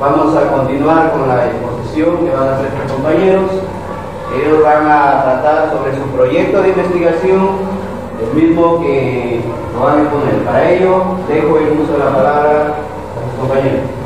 Vamos a continuar con la exposición que van a hacer nuestros compañeros. Ellos van a tratar sobre su proyecto de investigación, el mismo que lo van a exponer. Para ello, dejo el uso de la palabra a sus compañeros.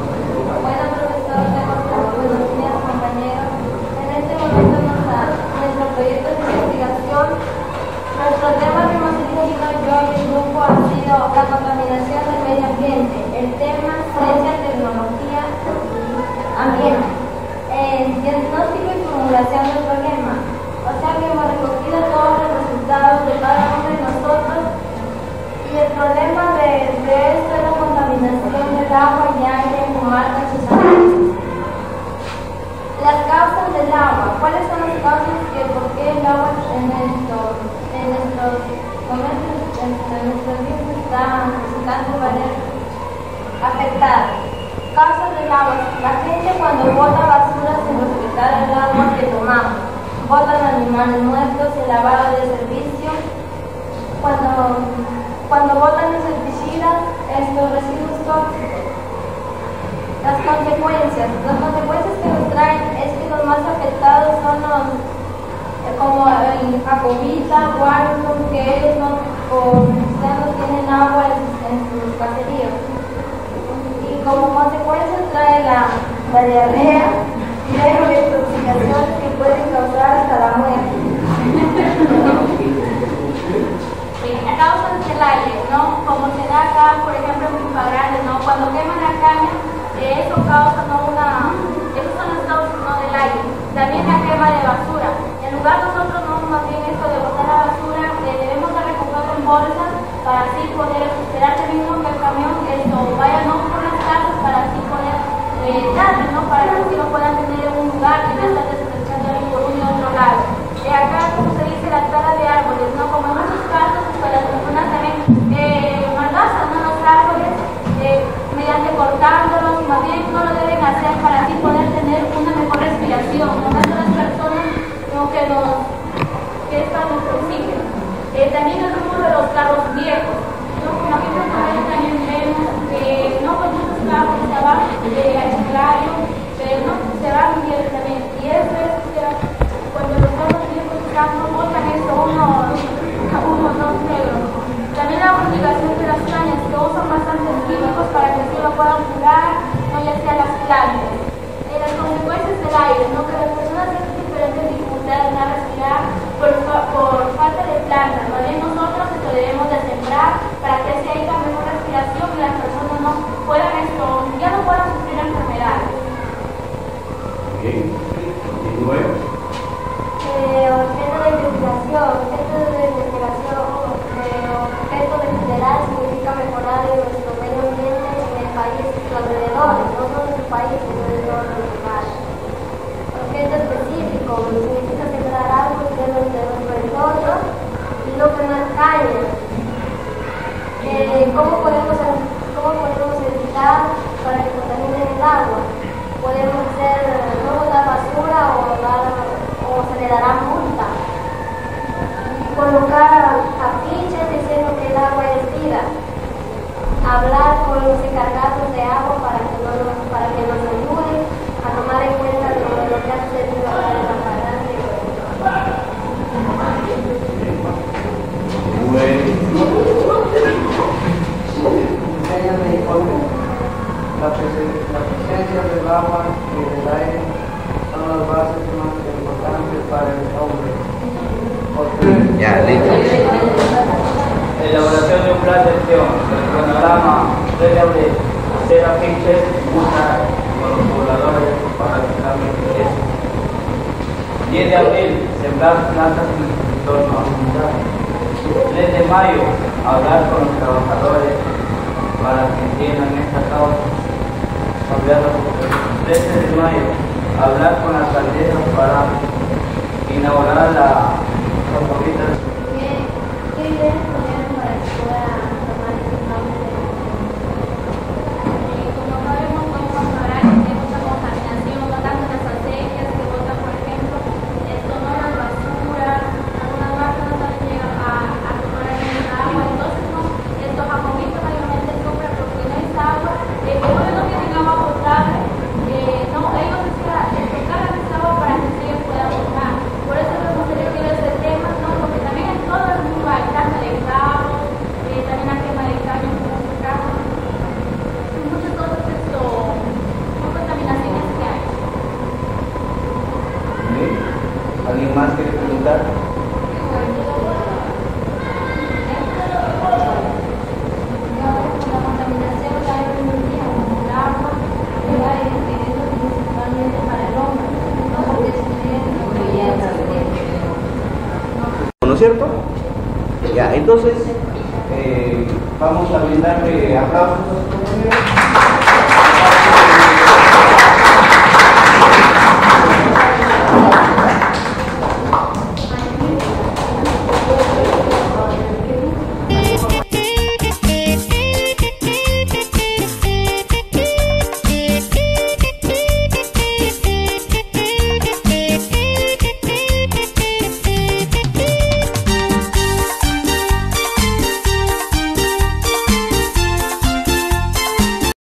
Causas del agua. ¿Cuáles son las causas que por qué el agua en nuestros en nuestros momentos en, nuestros días está valer afectadas? Causas del agua. La gente cuando bota basura sin respetar el agua que tomamos. Botan animales muertos, el lavado de servicio. Cuando cuando botan insecticidas, estos residuos tóxicos. Las consecuencias. Las consecuencias que nos traen es que los más afectados son los, eh, como el Jacobita, Washington, que ellos no, por necesidad no tienen agua en, sus caseríos. Y como consecuencia trae la, diarrea y la intoxicaciones que pueden causar hasta la muerte. Sí, causas del aire, ¿no? Como se da acá, por ejemplo, en Grande, ¿no? Cuando queman eso causa, ¿no? Una... Esos son las causas, ¿no? Del aire. También la quema de basura. En lugar nosotros, ¿no? Más bien esto de botar la basura, eh, debemos de recogerlo en bolsas para así poder esperar mismo que el camión esto vaya, ¿no? Por las casas para así poder eh, darle, ¿no? Para que lo puedan tener en un lugar y no estar desechando ahí por un y otro lado. Eh, acá, como se dice, la tala de árboles, ¿no? Como en muchos casos, pues las personas también eh, malgastan ¿no? los árboles eh, mediante cortándolos y más bien no lo deben hacer para así poder tener una mejor respiración. No las personas ¿no? que nos que es para nuestro oxígeno. Eh, también el rumbo de los carros viejos. ¿no? Como aquí también vemos que no con muchos carros se van eh, al salario, pero no, se van directamente. Y eso es que cuando los carros viejos no botan eso unos, unos dos negros. También la fumigación de las cañas que usan bastantes químicos para que así lo puedan curar, no ya sea las plantas. Eh, las consecuencias del aire, ¿no? que las personas tienen diferentes dificultades en respirar por, por falta de plantas. Más bien nosotros esto debemos de sembrar para que así haya mejor respiración y las personas no puedan esto, ya no puedan sufrir enfermedades. Bien, continúe. Eh, objeto de investigación, objeto de investigación, eh, objeto de general significa mejorar nuestro medio ambiente en el país y sus alrededores, no solo en el país, sino en todos los lugares. Objeto específico significa sembrar árboles de nuestro entorno y no quemar cañas. Eh, ¿cómo, podemos, ¿Cómo podemos evitar para que contaminen el agua? Podemos hacer no botar basura o dar o se le dará multa. Colocar afiches diciendo que el agua es vida. Hablar con los encargados de agua para que, no, para que nos ayuden a tomar en cuenta lo, lo que ha sucedido ahora en la. La, presen- la presencia del agua y del aire son las bases más para el hombre. Porque Ya, listo. Elaboración de un plan de acción, el cronograma debe de hacer afiches y multas con los pobladores para que cambien de eso. 10 de abril, sembrar plantas en el entorno comunidad. 3 de mayo, hablar con los trabajadores para que entiendan esta causa. Cambiarlo. 13 de mayo, hablar con las alcaldesas para inaugurar la autopista ¿Qué, qué ideas poner para que pueda tomar ese cambio de Eh, como sabemos, vamos a hablar de mucha contaminación, no tanto las acequias que botan, por ejemplo, esto no las basuras, algunas máquinas también llegan a, a tomar en el agua, entonces no, estos jacobitos mayormente sufren porque no es agua, eh, como ellos no tienen agua potable, ¿Alguien más quiere preguntar? La contaminación del aire como el agua, el aire, que es principalmente para el hombre, no porque es ¿No es cierto? Ya, entonces eh, vamos a brindarle aplausos a estos compañeros.